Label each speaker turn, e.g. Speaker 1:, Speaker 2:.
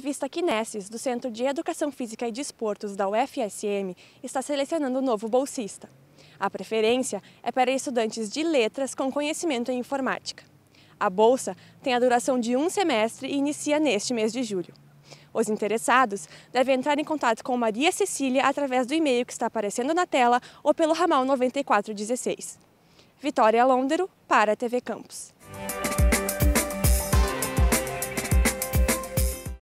Speaker 1: revista Kinesis, do Centro de Educação Física e Desportos da UFSM, está selecionando o um novo bolsista. A preferência é para estudantes de letras com conhecimento em informática. A bolsa tem a duração de um semestre e inicia neste mês de julho. Os interessados devem entrar em contato com Maria Cecília através do e-mail que está aparecendo na tela ou pelo ramal 9416. Vitória Londero, para a TV Campus.